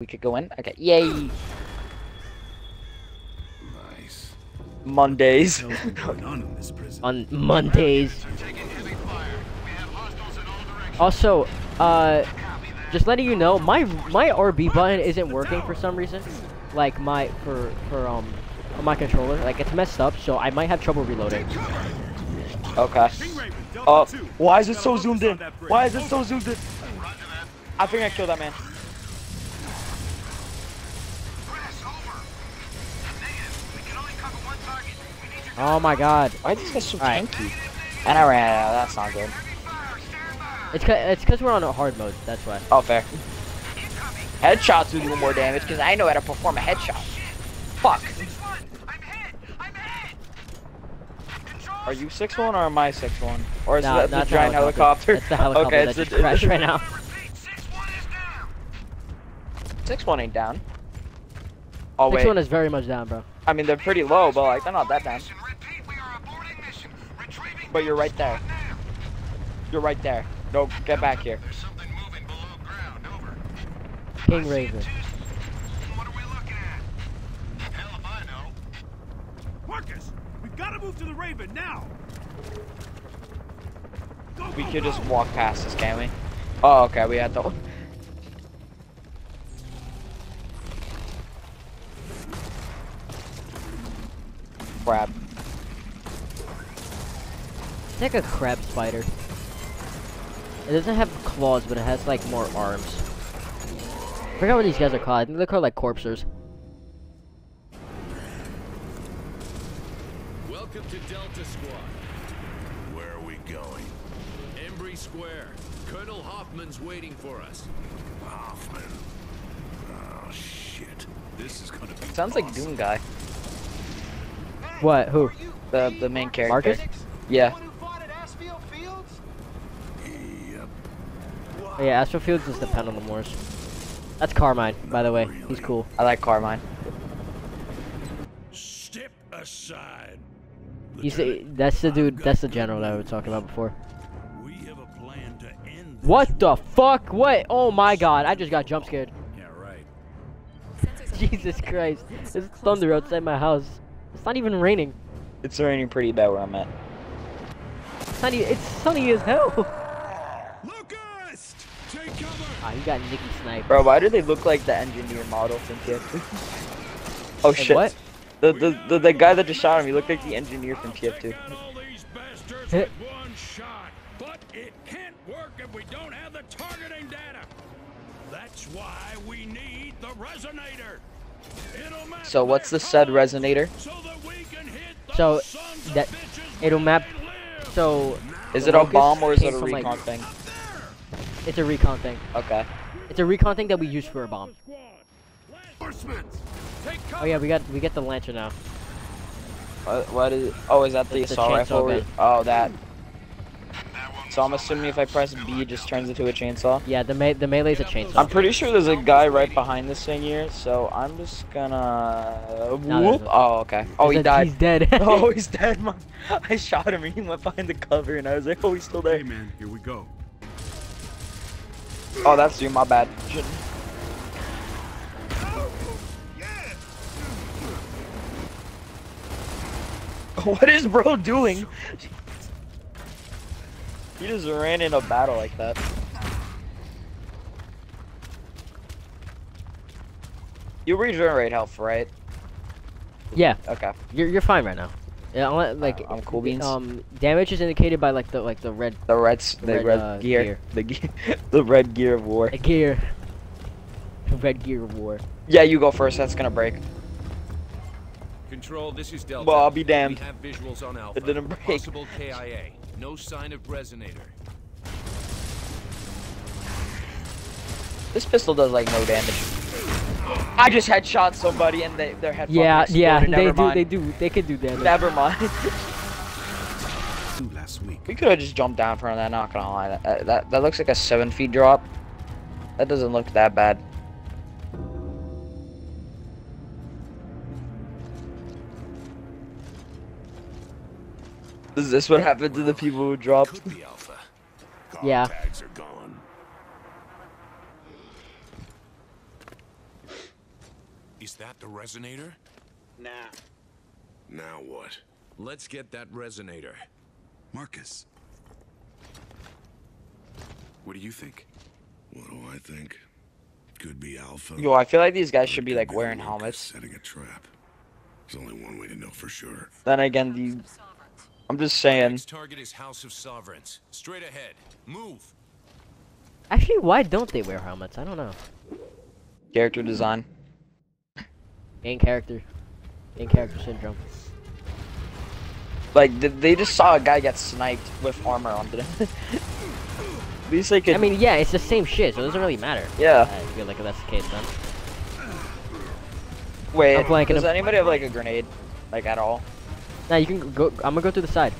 We could go in. Okay. Yay. Nice. Mondays. On in this on Mondays. Also, uh, just letting you know, my my RB button isn't working for some reason. Like my for for um on my controller, like it's messed up, so I might have trouble reloading. Okay. Raven, Delta Oh, two. why is it so zoomed in? Why is it so zoomed in? I think I killed that man. Oh my god, Why is this guy so tanky? And I ran out. That's not good. it's cause, it's cause we're on a hard mode. That's why. Oh, fair. Headshots do more damage because I know how to perform a headshot. Fuck. Are you 6-1 or am I 6-1? Or is Nah, that the giant helicopter? It's the helicopter okay, that it's just crashed right now. 6-1 ain't down. Oh, Next wait. one is very much down, bro. I mean, they're pretty low, but like, they're not that down. But you're right there. You're right there. No, get back here. King Raven. what Marcus, we've got to move to the Raven now. Go, We go, could go. just walk past this, can't we? Oh, okay, we had to. Crap. It's like a crab spider. It doesn't have claws, but it has like more arms. I forgot what these guys are called. I think they're called like corpsers. Welcome to Delta Squad. Where are we going? Embry Square. Colonel Hoffman's waiting for us. Hoffman. Oh shit. This is gonna be. Sounds like. Doom guy. What? Who? The the main character. Marcus? Yeah. Yep. Oh, yeah, Aspho Fields is the Pendulum Wars. That's Carmine, by the way. He's cool. I like Carmine. Step aside. He's the, that's the dude. That's the general that we were talking about before. We have a plan to end. This. What the fuck? What? Oh my god! I just got jump scared. Yeah, right. Jesus Christ! There's thunder outside my house. It's not even raining. It's raining pretty bad where I'm at. It's not. It's sunny as hell. Locust, take cover. You got Nicky Snipe. Bro, why do they look like the engineer model from TF2? oh Hey, shit. what? The, the the the guy that just shot him, he looked like the engineer from TF2. all these bastards with one shot, but it can't work if we don't have the targeting data. That's why we need the resonator. It'll map So what's the said resonator? So that we can hit So, that- it'll map- So Is it a bomb or is it a from, like- recon thing? It's a recon thing. Okay. It's a recon thing that we use for a bomb. Oh yeah, we got we get the Lancer now. What, what is? Oh, is that the It's assault rifle? gun. Oh, that. So I'm assuming if I press B, it just turns into a chainsaw. Yeah, the me the melee's a chainsaw. I'm pretty sure there's a guy right behind this thing here, so I'm just gonna. there's Whoop. not. Oh, okay. Oh, he He's died. He's dead. oh, he's dead, man. I shot him and he went behind the cover, and I was like, oh, he's still there. Hey man, here we go. Oh, that's you. My bad. What is bro doing? He just ran in a battle like that. You regenerate health, right? yeah, Okay. you're you're fine right now. Yeah, unless, like I'm cool beans. Um, damage is indicated by like the like the red The reds, the Red, red, uh, gear, gear. the gear, the red gear of war. gear. Red gear of war. Yeah, you go first. That's gonna break. Control, this is Delta. Well, I'll be damned. We have visuals on Alpha. It didn't break. Possible KIA. No sign of resonator. This pistol does like no damage. I just headshot somebody and they their head. Yeah, fucking yeah, exploded. they Never do, they do, they can do damage. Never mind. Last week. we could have just jumped down from that. Not gonna lie, that, that that looks like a seven feet drop. That doesn't look that bad. Is this what happened to the people who dropped? Could be Alpha. Yeah. Tags are gone. Is that the resonator? Nah. Now what? Let's get that resonator. Marcus. What do you think? What do I think? Could be Alpha. Yo, I feel like these guys should be like wearing helmets. Setting a trap. There's only one way to know for sure. Then again, the I'm just saying. Next target is House of Sovereigns. Straight ahead. Move. Actually, why don't they wear helmets? I don't know. Character design. Main character. Main character syndrome. Like th- they just saw a guy get sniped with armor on them. At least they could. I mean, yeah, it's the same shit, so it doesn't really matter. yeah. I feel like that's the case then. Wait, does anybody have like a grenade, like at all? Now you can go. I'm gonna go through the side.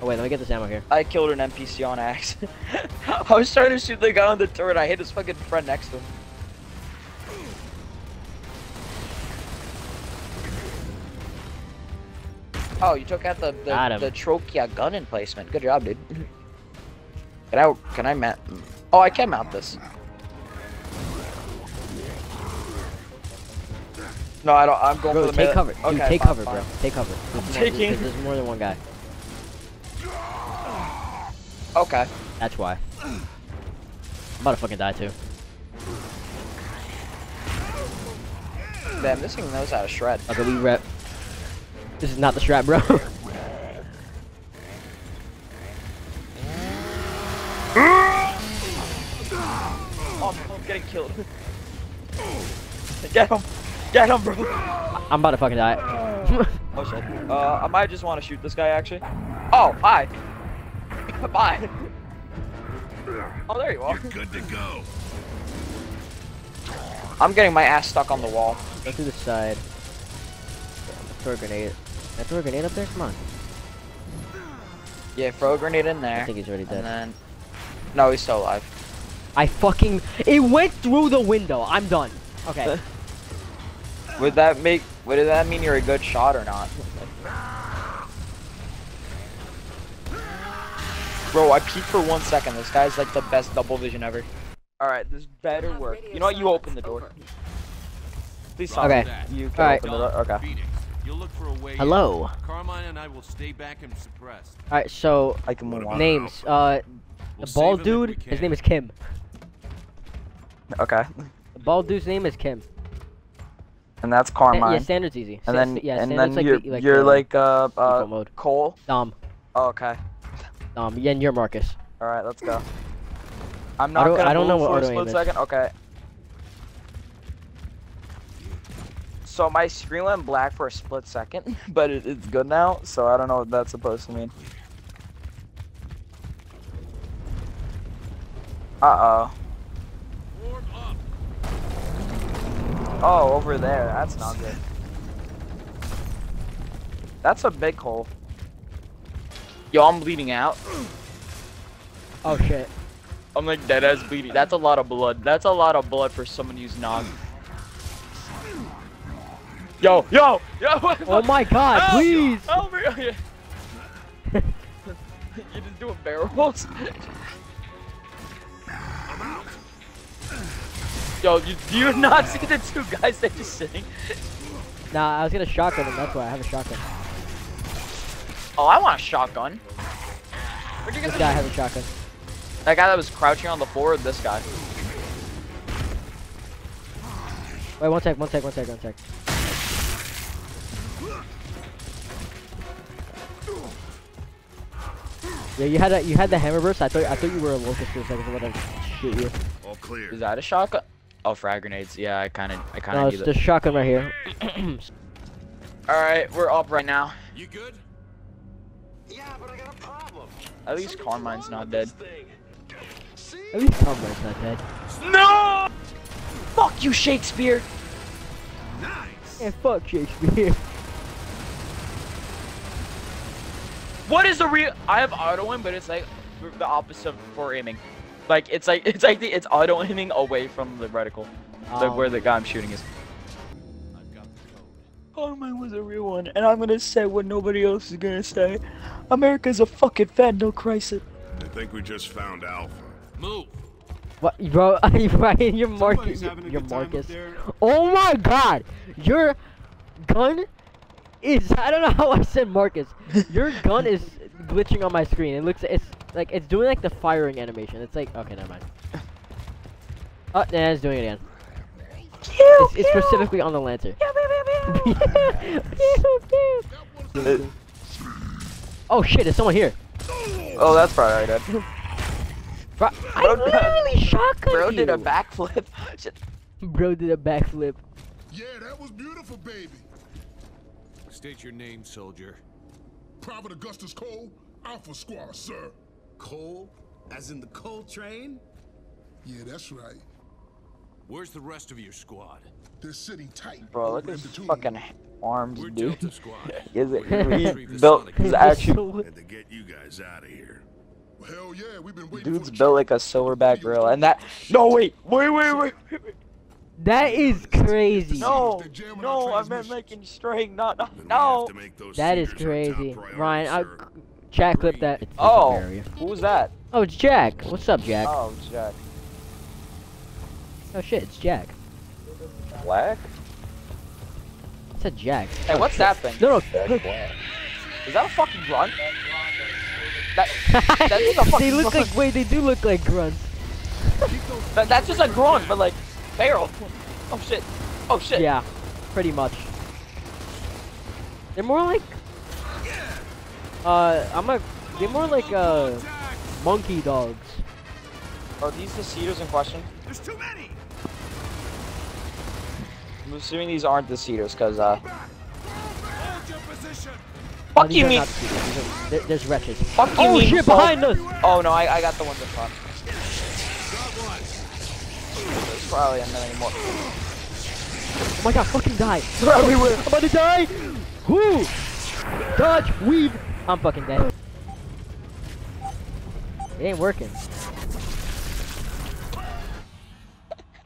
Oh wait, let me get this ammo here. I killed an NPC on axe. I was trying to shoot the guy on the turret. I hit his fucking friend next to him. Oh, you took out the Got the, him. the Troika gun emplacement. Good job, dude. Get out. Can I mount? Oh, I can mount this. No, I don't. I'm going Bro, for the take mid- cover. Dude, Okay, take fine, cover, fine. bro. Take cover. There's more, taking- there's, there's more than one guy. Okay. That's why. I'm about to fucking die too. Damn, this thing knows how to shred. Okay, we rep. This is not the strap, bro. Oh, I'm getting killed. Get him! Get him, bro! I'm about to fucking die. Oh shit. Uh, I might just want to shoot this guy actually. Oh, hi! Bye! Oh, there you are. Good to go. I'm getting my ass stuck on the wall. go through the side. Throw a grenade. Can I throw a grenade up there? Come on. Yeah, throw a grenade in there. I think he's already and dead. then... No, he's still alive. I fucking. It went through the window. I'm done. Okay. Would that make... Would that mean you're a good shot or not? Bro, I peeked for one second. This guy's like the best double vision ever. Alright, this better work. You know what? You open the door. Please stop. Okay. You can Alright. open the door. Okay. Phoenix, you'll look for a way. in. Hello. Carmine and I will stay back and suppressed. All right. So I can move on. names. Uh, We'll the bald him if we dude. His name is Kim. Okay. The bald dude's name is Kim. And that's Carmine. yeah, standard's easy. and then yeah, and then like you're the- like you're the like uh uh mode. Cole. Dom. Oh, okay. Dom. Yeah, and you're Marcus. All right, let's go. I'm not Auto- gonna I don't know move what for a auto split is. second. Okay. So my screen went black for a split second, but it, it's good now. So I don't know what that's supposed to mean. Uh oh. Oh, over there. That's not good. That's a big hole. Yo, I'm bleeding out. Oh shit. I'm like dead ass bleeding. That's a lot of blood. That's a lot of blood for someone who's nog. Yo, yo, yo! Oh my god, Help! please! Help me! Okay. you just doing barrel rolls? Yo, you, do you not see the two guys that just sitting? Nah, I was gonna shotgun him, that's why I have a shotgun. Oh, I want a shotgun. Where'd you get This guy has a shotgun. That guy that was crouching on the floor or this guy? Wait, one sec, one sec, one sec, one sec. Yeah, you had a, you had the Hammerburst. I thought I thought you were a locust for a second. So I'm gonna shoot you. All clear. Is that a shotgun? Oh, frag grenades. Yeah, I kind of, I kind No, of it's the shotgun right here. All right, we're up right now. You good? Yeah, but I got a problem. At least Carmine's not dead. At least Carmine's not dead. No! Fuck you, Shakespeare. Yeah, fuck Shakespeare. What is the real? I have auto aim, but it's like the opposite of for aiming. Like it's like it's like the it's auto aiming away from the reticle, like Um, where the guy I'm shooting is. I've got the was a real one, and I'm gonna say what nobody else is gonna say. America's a fucking fan, no crisis. I think we just found Alpha. Move. What, bro? Ryan, you're Marcus. Somebody's having a You're good time up Marcus. there. Oh my God! Your gun is. I don't know how I said Marcus. Your gun is glitching on my screen. It looks. It's like it's doing like the firing animation. It's like okay, never mind. Oh, yeah, it's doing it again. It's, it's specifically on the Lancer. oh shit! There's someone here. Oh, that's probably right. Ed. Bro, I Bro, literally shotgun Bro did a backflip. Bro did a backflip. Yeah, that was beautiful, baby. State your name, soldier. Private Augustus Cole, Alpha Squad, sir. Coal? As in the coal train? Yeah, that's right. Where's the rest of your squad? They're sitting tight. Bro, look at in his fucking arms, We're dude. Delta Squad. Is it? We're gonna He's retrieve the built. Sonic He's actually. To get you guys out of here. Hell yeah, we've been waiting Dude's for built like a silverback gorilla, and that. No, wait, wait, wait, wait. wait. That is crazy. No, no, I meant transmissions. making string, not no. Then we have no. to make those That is seeders our top crazy. Ryan, I sir. chat clip that. Oh, who's that? Oh, it's Jack. What's up, Jack? Oh, Jack. Oh shit, it's Jack. Black? It said Jack. Hey, oh, what's that thing? No, no. Is that a fucking grunt? That, that is a fucking they look grunt. like wait, they do look like grunts. That, that's just a grunt, but like feral. Oh shit. Oh shit. Yeah, pretty much. They're more like. Uh, I'm a. They're more like uh, monkey dogs. Are these the seeders in question? There's too many! I'm assuming these aren't the seeders, cause uh. Hold your position! Oh, Fuck these you are mean? not seeders, these are- There's wretches. Fuck you Oh mean? shit! Behind us! Oh no, I, I got the ones in front. Got one. There's probably a million more. Oh my god! Fucking die! They're everywhere. I'm about to die! Whoo! Dodge! Weave! I'm fucking dead. It ain't working.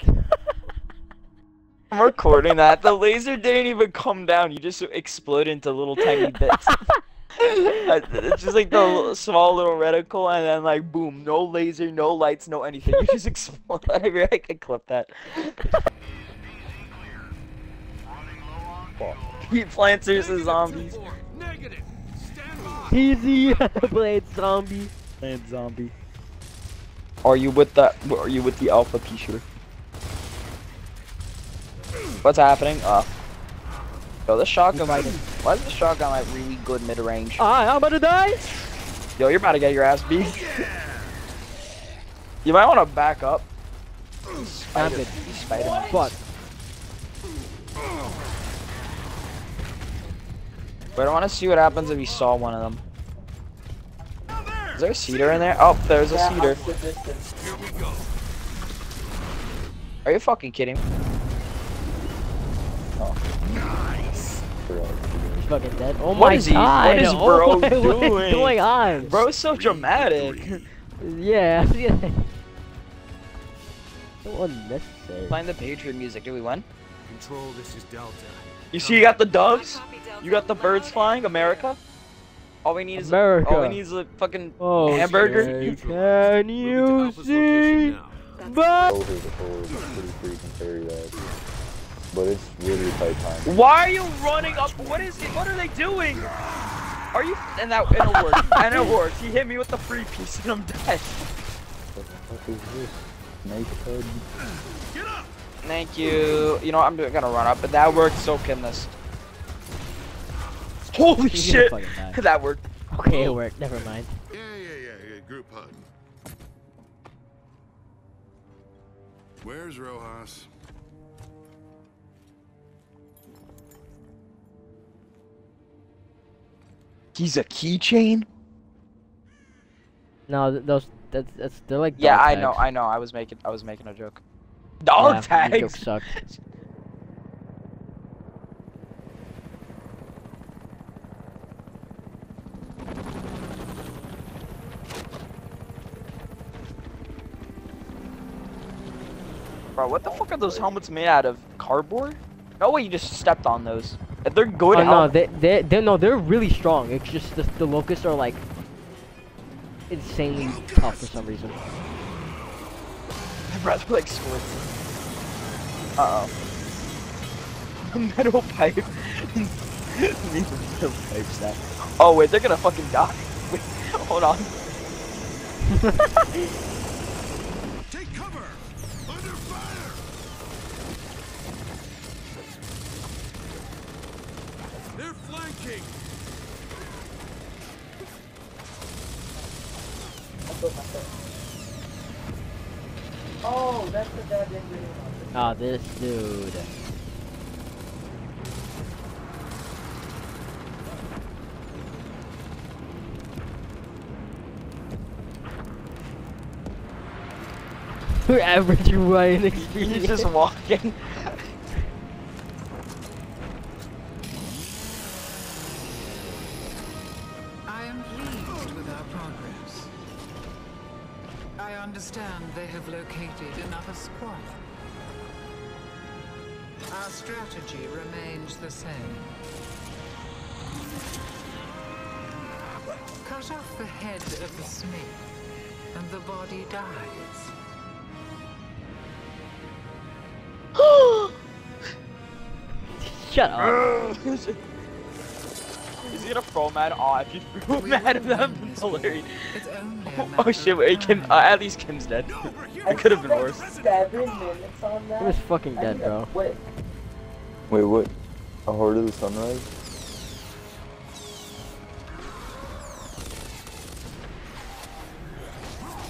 I'm recording that. The laser didn't even come down. You just explode into little tiny bits. It's just like the small little reticle, and then like boom, no laser, no lights, no anything. You just explode. I can clip that. Heat planters and zombies. Negative. Stand by. Easy! Blade zombie. And zombie. Are you with the? Are you with the alpha P shooter? What's happening? Uh. Yo, this shotgun. Why is the shotgun like really good mid range? Ah, I'm about to die! Yo, you're about to get your ass beat. You might want to back up. I'm good. Spider-Man. Fuck. But I want to see what happens if you saw one of them. Is there a seeder in there? Oh, there's a seeder. Here we go. Are you fucking kidding? Me? He's fucking dead. Oh What my is he- what god! is oh bro my, doing? is going on? Bro's so dramatic. Yeah. so unnecessary. Playing the Patriot music. Do we win? Control, this is Delta. You see, you got the doves. You got the birds flying. America. All we need is America. all we need is a fucking Oh, hamburger. shit. Can Moving to you Alpha's see? But But it's really tight time. Why are you running up? What is it? What are they doing? Are you? And that and it worked. and it worked. He hit me with the free piece and I'm dead. What the fuck is this? Snake head? Thank you. You know I'm gonna run up, but that worked. So can this. Holy He's gonna shit! fucking that worked. okay, it worked. Never mind. Yeah, yeah, yeah, yeah, group hug. Where's Rojas? He's a keychain. No, those that's that's they're like. Yeah, dog I know. I know. I was making. I was making a joke. Dog Yeah, your joke tags. sucked. Bro, what the fuck are those helmets made out of? Cardboard? No way you just stepped on those. If They're good Oh no, they they they no, they're really strong. It's just the the locusts are like insanely tough for some reason. My brother like squirts. Uh oh. Metal pipe. These metal pipes now. Oh wait, they're gonna fucking die. Wait, hold on. Ah, this dude. Average Ryan He's experience. just walking. Head of the snake, and the body dies. Shut up. Is he gonna throw mad? Oh, if you threw We mad, will that'd win be this war. hilarious. It's Oh shit, wait, Kim, uh, at least Kim's dead. It could have been worse. Seven minutes on that. He was fucking dead, bro. quit. Wait, what? A Horde of the Sunrise?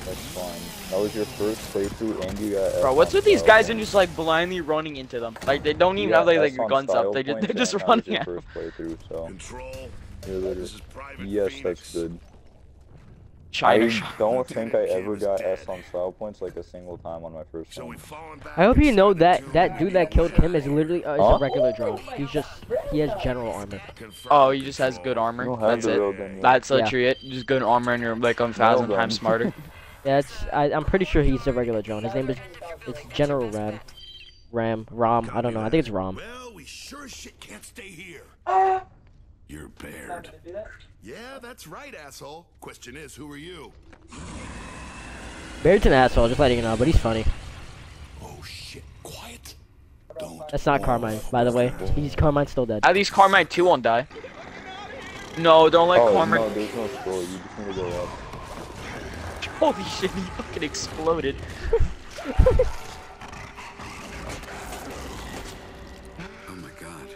That's fine. That was your first playthrough and you got Bro, what's with these guys and just like blindly running into them? Like they don't even You have like, like your guns up. They just they're just and that was running your at. first playthrough, so Control. you're literally. This is Private Yes, Phoenix. that's good. China. I shot. don't think I ever got dead. S on style points like a single time on my first So one. we've fallen back I hope you know that that dude that killed Kim is literally uh, Huh? a regular drone. He's just he has general armor. Oh, he just has good armor. That's the it. real gun yet. That's Yeah. literally it. Just good armor and you're like a thousand times smarter. Yeah, it's I, I'm pretty sure he's a regular drone. His name is it's General Ram, Ram, Ram. I don't know. I think it's Ram. Well, we sure shit can't stay here. You're Not paired. gonna do that. Yeah, that's right, asshole. Question is, who are you? Barrett's an asshole, just letting you know, but he's funny. Oh shit, quiet. Don't. That's not Carmine, by the way. He's Carmine's still dead. At least Carmine 2 won't die. No, don't let oh, Carmine. no, there's no scroll. You just need to go up. Holy shit, he fucking exploded. Oh my god.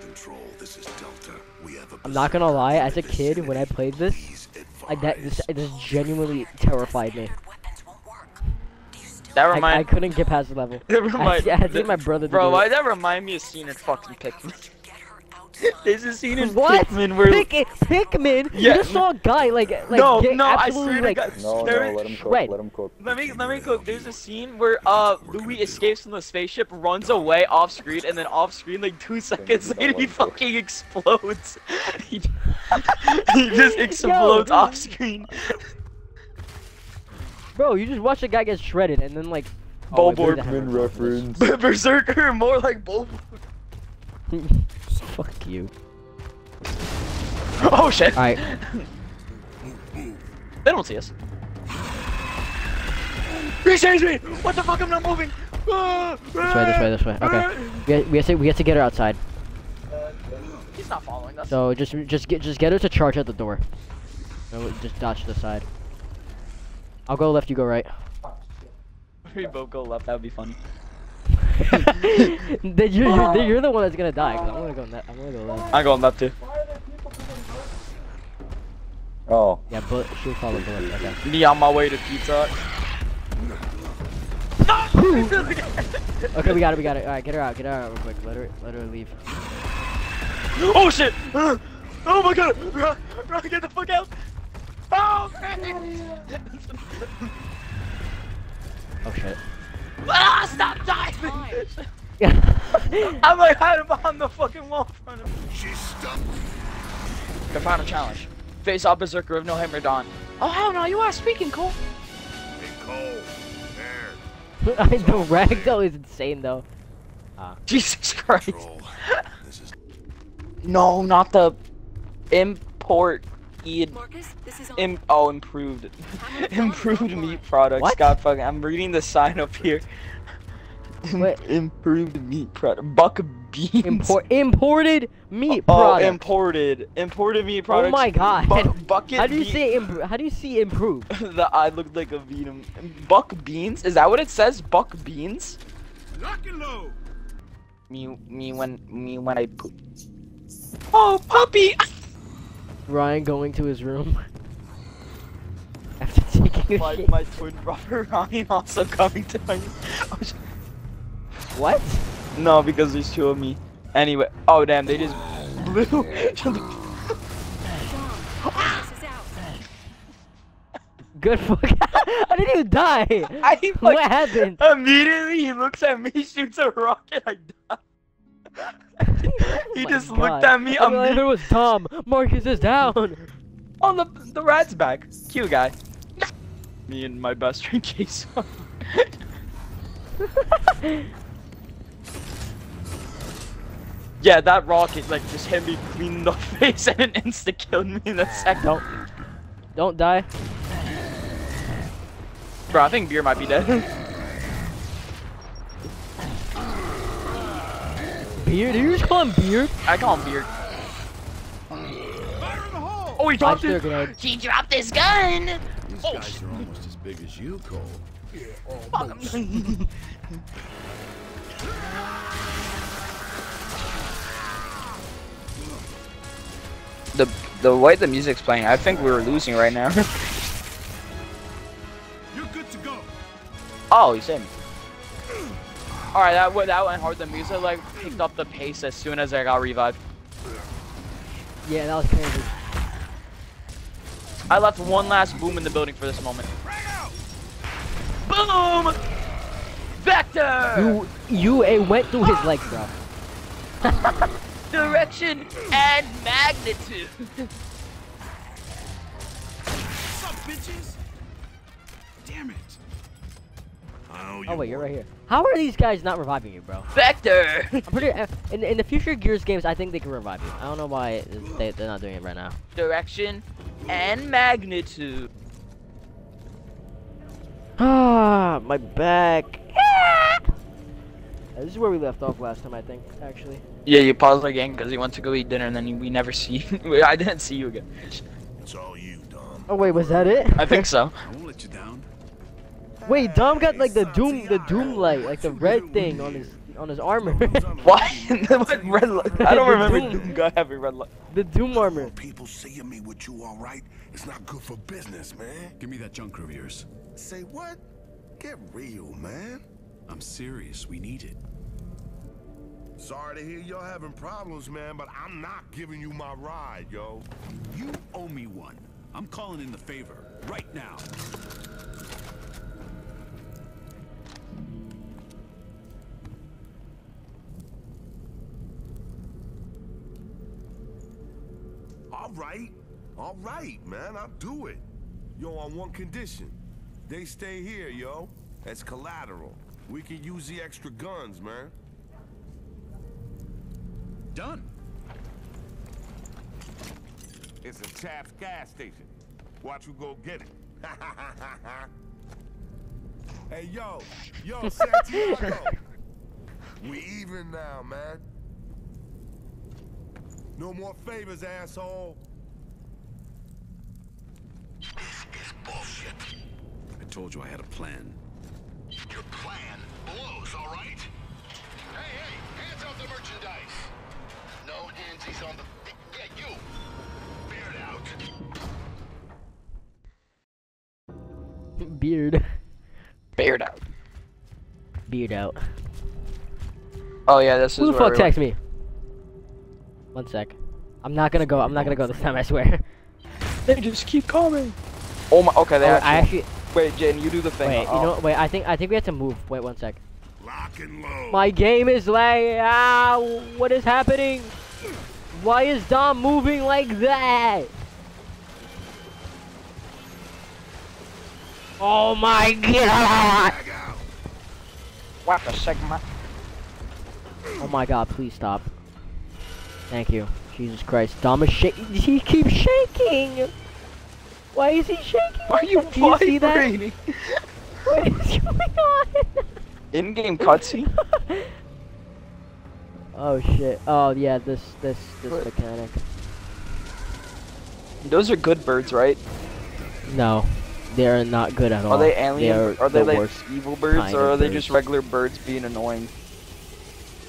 Control, this is Delta. We have a I'm not gonna lie, as a kid, when I played this, I that this, this genuinely terrified me. That I, I couldn't get past the level. That I, remind. I had to my brother to Bro, why it. that remind me of scene in fucking Pikmin? There's a scene in What? Pikmin where. Pick it, Pikmin. Yeah, You just saw a guy like like no, get no, I absolutely swear to like. God. No, there- no, let him cook. shred. Let him cook. Let me let me cook. There's a scene where uh Louie escapes from the spaceship, runs away off screen, and then off screen like two seconds later he let him cook. fucking explodes. he, he just explodes Yo. off screen. Bro, you just watch a guy get shredded and then like. oh, wait, Bulborb maybe the Min hammer drops this. reference. Berserker, more like Bulb. Fuck you. Oh shit! Alright, They don't see us. He sees me! What the fuck? I'm not moving. Ah, this way, this way, this way. Okay. We have, we have to we have to get her outside. He's not following us. So just just get just get her to charge at the door. Just dodge to the side. I'll go left, you go right. we both go left. That would be funny. then you're, you're, then you're the one that's gonna die. Cause I'm gonna go. Ne- I'm gonna go left. I'm going left too. Oh, Yeah, but she'll follow bullet. Okay. Me on my way to pizza. Okay, we got it. We got it. All right, get her out. Get her out real quick. Let her let her leave. Oh shit! Oh my god! Run, run, get the fuck out! Oh! Oh shit. Ah, stop diving! I'm like hiding behind the fucking wall in front of me. She's stuck. The final challenge. Face off Berserker of No Hammer Dawn. Oh hell no, you are speaking, Cole. Hey, Cole. There. the ragdoll is insane though. Jesus Christ. Is No, not the import eat Marcus, this is on. Im oh improved improved meat products. What? God fucking I'm reading the sign up here. Wait. improved meat product. Buck beans. Import imported meat Oh, product. imported. Imported meat product. oh my god. Bu- bucket how do you bean- say how do you see improve? the eye looked like a Venom. Buck beans? Is that what it says? Buck beans? Lock and load. Me me when me when I poop. Oh puppy! Ryan going to his room. After taking my, shit. my twin brother Ryan also coming to my What? No, because there's two of me. Anyway, oh damn, they just blew. Shut the- Dom, Marcus is out. Good fuck. How did you die? I what happened? Immediately he looks at me, shoots a rocket, I die. he Oh just God. looked at me. I mean, imme- it was Tom. Marcus is down. On the the rat's back. Cute guy. Me and my best friend Jason. yeah, that rocket like just hit me clean in the face and it insta killed me in a second. Don't, don't die. Bro, I think beer might be dead. Beard? Did you just call him Beard? I call him beard. Fire in the hole. Oh, he dropped still it. grenade. He dropped his gun. These Oh, guys are almost as big as you, Cole. the the way the music's playing, I think we're losing right now. You're good to go. oh, he's in. All right, that went that went hard. The music like picked up the pace as soon as I got revived. Yeah, that was crazy. I left one last boom in the building for this moment. Boom! Vector! You, you, it went through his legs, bro. Direction and magnitude. What's up, bitches? I owe Oh wait, you're right here. How are these guys not reviving you, bro? Vector! I'm pretty. uh, In in the future Gears games, I think they can revive you. I don't know why they they're not doing it right now. Direction and magnitude. Ah, my back. This is where we left off last time, I think. Actually. Yeah, you paused the game because he went to go eat dinner and then we never see. I didn't see you again. It's all you, Dom. Oh wait, was that it? I think so. I won't let you down. Wait, Dom got like the doom, the doom light, like the red thing on his on his armor. Why? what red light? I don't remember Doom. Doom guy having red light. the doom armor. People seeing me with you all right, it's not good for business, man. Give me that junk of yours. Say what? Get real, man. I'm serious. We need it. Sorry to hear y'all having problems, man, but I'm not giving you my ride, yo. You owe me one. I'm calling in the favor right now. All right, man, I'll do it. Yo, on one condition. They stay here, yo. As collateral. We can use the extra guns, man. Done. It's a Chap's gas station. Watch who go get it. hey, yo. Yo, Santiago. we even now, man. No more favors, asshole. I told you I had a plan. Your plan blows, all right? Hey, hey, hands off the merchandise. No handsies on the... Yeah, you. Beard out. Beard. Beard out. Beard out. Oh yeah, this is Who the fuck we text me? One sec. I'm not gonna go. I'm not gonna go this time. I swear. They just keep coming. Oh my. Okay, they Oh, actually. I actually. Wait, Jen, you do the thing. Wait. You Oh. know. Wait. I think. I think we have to move. Wait. One sec. Lock and load. My game is like. Ah. What is happening? Why is Dom moving like that? Oh my god! What the second? Oh my god! Please stop. Thank you. Jesus Christ, Dom is shaking. He keeps shaking. Why is he shaking? Why are you Do you vibrating? What is going on? In-game cutscene. oh shit. Oh yeah, this this this What? mechanic. Those are good birds, right? No, they're not good at all. Are they alien? They are, are they the like evil birds, or are they birds. just regular birds being annoying?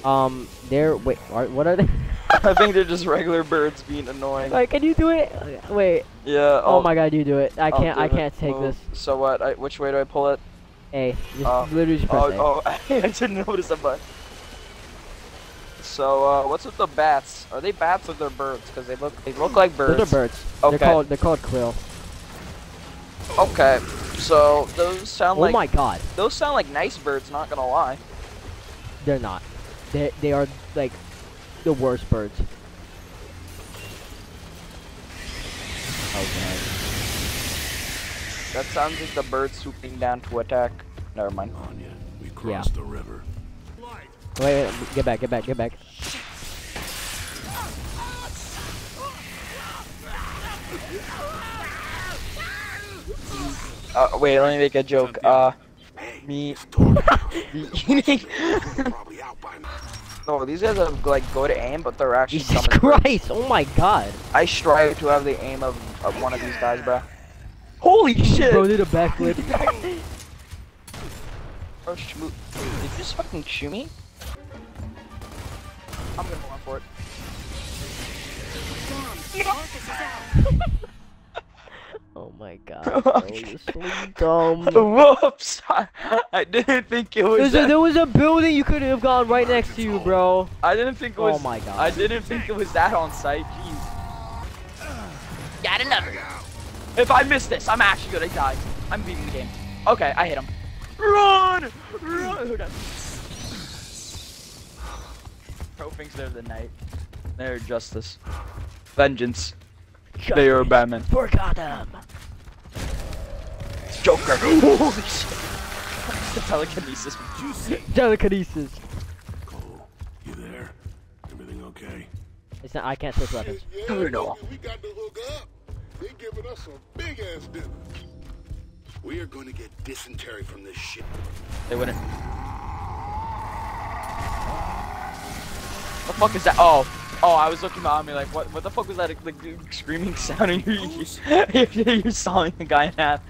Um, they're wait. Are, what are they? I think they're just regular birds being annoying. Wait, can you do it? Wait. Yeah. Oh I'll- my god, you do it. I can't. I can't take Move. this. So what? I, which way do I pull it? A. Just Uh, literally just press A. Oh, oh I didn't notice a button. So, uh, what's with the bats? Are they bats or they're birds? Because they look they look like birds. Those are birds. Okay. They're called. They're called Kryll. Okay. So those sound Oh like Oh my god, those sound like nice birds. Not gonna lie. they're not. They they are like the worst birds. Oh god. That sounds like the bird swooping down to attack. Never mind. Anya, we Yeah. the river. Wait, wait, get back, get back, get back. Uh, wait, let me make a joke. Uh, me eating. Probably out by now. no, these guys have like good aim, but they're actually Jesus dumb as. Christ! Oh my god. I strive to have the aim of, of one of these guys, bro. Holy shit! Bro did a backflip. Bro, shmoo- Did you just fucking shoot me? I'm gonna run for it. Dom, Marcus is out. Oh my god. Bro, you're so dumb. Whoops! I, I didn't think it was. There's a, there was a building you could have gone right next to you, bro. I didn't think it was. Oh my God. I didn't think it was that on site. Jeez. Got another. If I miss this, I'm actually gonna die. I'm beating the game. Okay, I hit him. Run! Run! Hold on. Pro thinks they're the knight. They're justice. Vengeance. They are Batman. For Gotham. Joker. Holy shit. the telekinesis. Telekinesis. Cole, you there? Everything okay? It's not, I can't switch weapons. Brutal. We got to hook up. They giving us a big ass dinner. We are going to get dysentery from this shit. They wouldn't. What the fuck is that? Oh, oh! I was looking behind me like, what? What the fuck was that? Like screaming sound, and you're you're, you're sawing a guy in half.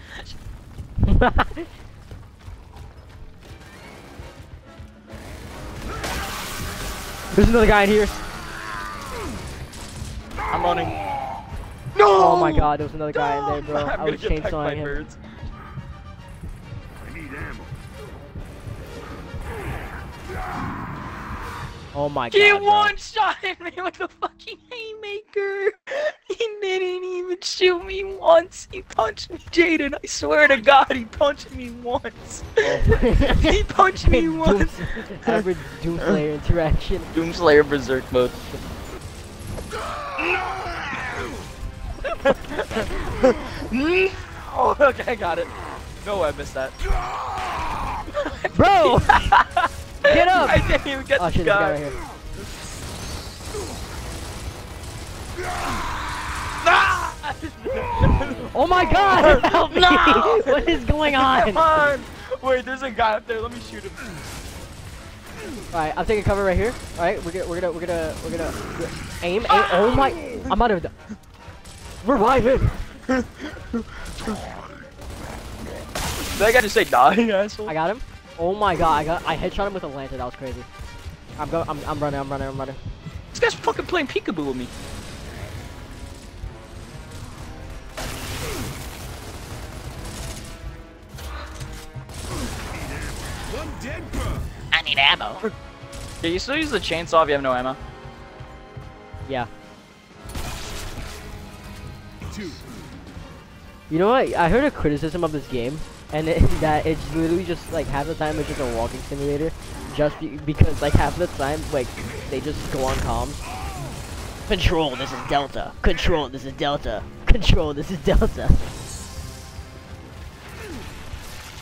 There's another guy in here. I'm running. No! Oh my god, there was another guy in there, bro. I was get pecked by chainsawing him. birds. Oh my He god. bro. one shot at me with a fucking haymaker. He didn't even shoot me once. He punched me, Jaden. I swear to God, he punched me once. Oh he punched me Doom- once. Average Doomslayer interaction. Doomslayer Berserk mode. oh, okay, I got it. No, I missed that. Bro! Up! I didn't even get Oh the shit, guy right here. Ah! Oh my god! Help me! No! What is going Come on? on! Wait, there's a guy up there. Let me shoot him. Alright, I'm taking cover right here. Alright, we're gonna we're gonna we're gonna we're gonna aim, aim. Ah! Oh my I'm out of the Revive him! Did that guy just say die, asshole? I got him. Oh my god, I got I headshot him with a Lancer, that was crazy. I'm go I'm I'm running, I'm running, I'm running. This guy's fucking playing peekaboo with me. One dead bro. I need ammo. Yeah, you still use the chainsaw if you have no ammo. Yeah. Two. You know what? I heard a criticism of this game, and it, that it's literally just like half the time it's just a walking simulator, just be, because like half the time like they just go on comms. Control, this is Delta. Control, this is Delta. Control, this is Delta.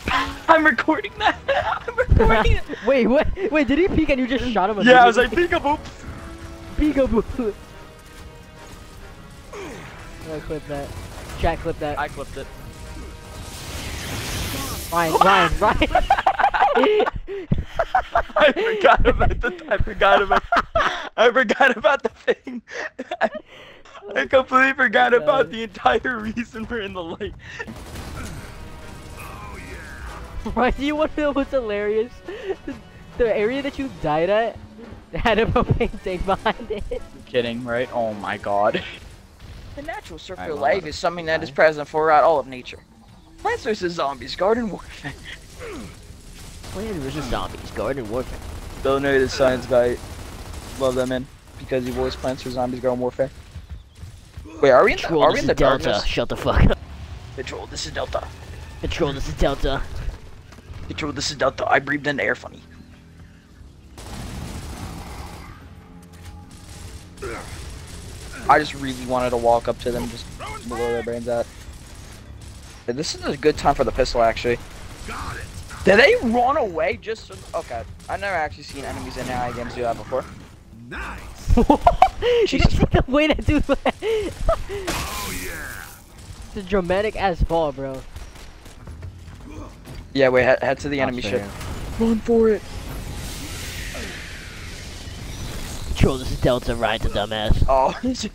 I'm recording that. I'm recording it. wait, what? Wait, did he peek and you just shot him? Yeah, I was like immediately? peekaboo. peekaboo. Somebody clip that. Chat clip that. I clipped it. Ryan, Ryan, Ryan. I forgot about the. I forgot about. I forgot about the thing. I, I completely forgot about the entire reason we're in the lake. Ryan, do you want to know what's hilarious? The, the area that you died at had a propane tank behind it. You're kidding, right? Oh my god. The natural circle Alright, of life is something that is present throughout all of nature. Plants vs. Zombies, Garden Warfare. Plants vs. Zombies, Garden Warfare. Donated science guy. Love that man. Because he voiced Plants vs. Zombies, Garden Warfare. Wait, are we in the, are we in the Delta. darkness? Shut the fuck up. Control, this is Delta. Control, this is Delta. Control, this is Delta. I breathed in the air funny. I just really wanted to walk up to them, just blow their brains out. Yeah, This is a good time for the pistol, actually. Got it. Did they run away just so- Okay, I've never actually seen enemies in AI games do that before. Nice. Jesus. the way to do that. oh yeah. It's a dramatic ass fall, bro. Yeah, wait, head, head to the enemy ship. Run for it. Control, this is Delta. Ride the dumbass. Oh.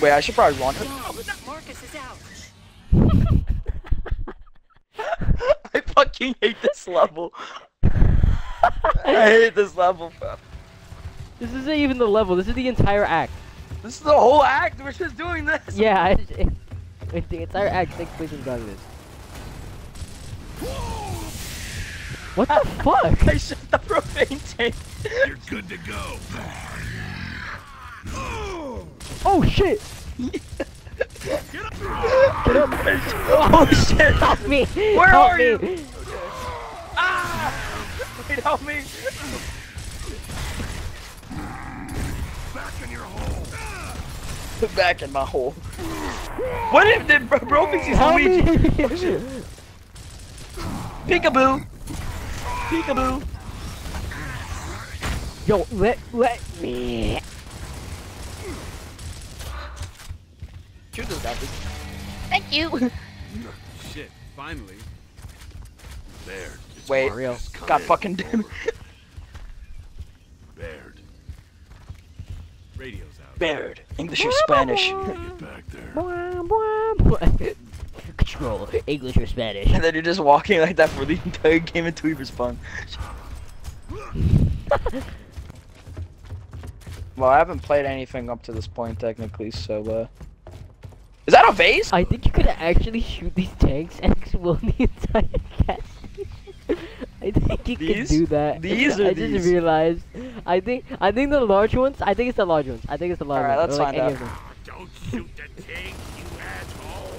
wait, I should probably run. Oh, Marcus is out. I fucking hate this level. I hate this level, fam. This isn't even the level. This is the entire act. This is the whole act. We're just doing this. Yeah, I, it, the entire act takes place in darkness. What the fuck? I shot the propane tank. You're good to go. Oh shit! Get up. Oh shit. Help me! Where Help are me. you? Ah! Wait, help me. Back in your hole. Back in my hole. What if the bro, bro thinks he's Help Luigi? me! Peekaboo. Peekaboo. Yo, let let me. Shoot this guy. Thank you. Shit, finally. Baird. It's Wait. Mario. Come God fucking damn. Baird. Radio's out. Baird. English or Spanish. Get back there. Control, English or Spanish. And then you're just walking like that for the entire game until you respawn. well, I haven't played anything up to this point technically, so uh. Is that a vase? I think you could actually shoot these tanks and explode the entire gas station. I think you These? can do that. These or I these? just realized. I think I think the large ones. I think it's the large ones. I think it's the large Alright, ones. let's or like find any out. Don't shoot the tank, you asshole.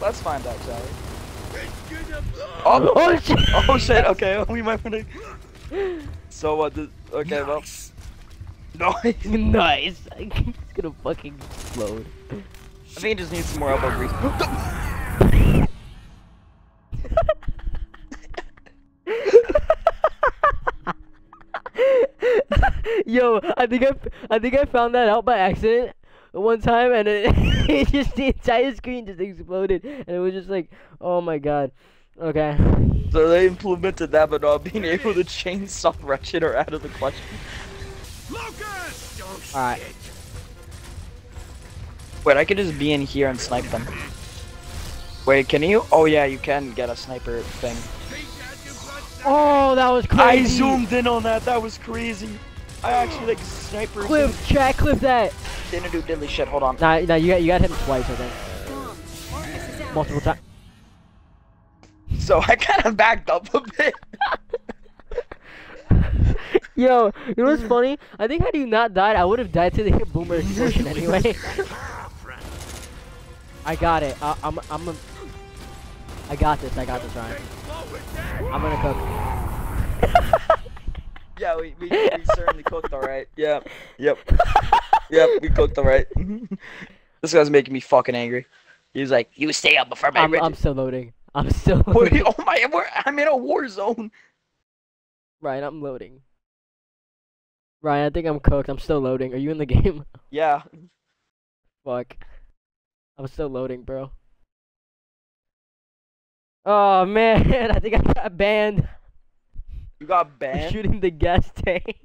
Let's find out, shall we? It's gonna blow. Oh, Oh shit! oh shit, okay, we might wanna... So what, the... okay, well... Nice. I nice. it's gonna fucking explode. think it just needs some more elbow grease. Yo, I think I, I think I found that out by accident one time, and it, it just the entire screen just exploded, and it was just like, oh my god. Okay. So they implemented that, but not being able to chainsaw Ratchet or out of the question. Lucas! Don't All right. Wait, I could just be in here and snipe them. Wait, can you? Oh yeah, you can get a sniper thing. Take that, you blood Oh, that was crazy. I zoomed in on that, that was crazy. I actually like sniper Clip, chat, clip that. didn't do diddly shit, hold on. Nah, nah, you got, you got him twice, I think. Dom, Marcus is out. Multiple times. So I kind of backed up a bit. Yo, you know what's funny? I think had you not died, I would have died to the boomer explosion anyway. I got it. I, I'm, I'm, a, I got this. I got this, Ryan. I'm gonna cook. yeah, we, we, we certainly cooked alright. Yep, yep. Yep, we cooked alright. this guy's making me fucking angry. He was like, you stay up before my I'm, I'm still loading. I'm still loading. oh my, we're, I'm in a war zone. Ryan, I'm loading. Ryan, I think I'm cooked. I'm still loading. Are you in the game? Yeah. Fuck. I'm still loading, bro. Oh man, I think I got banned. You got for banned. Shooting the gas tank.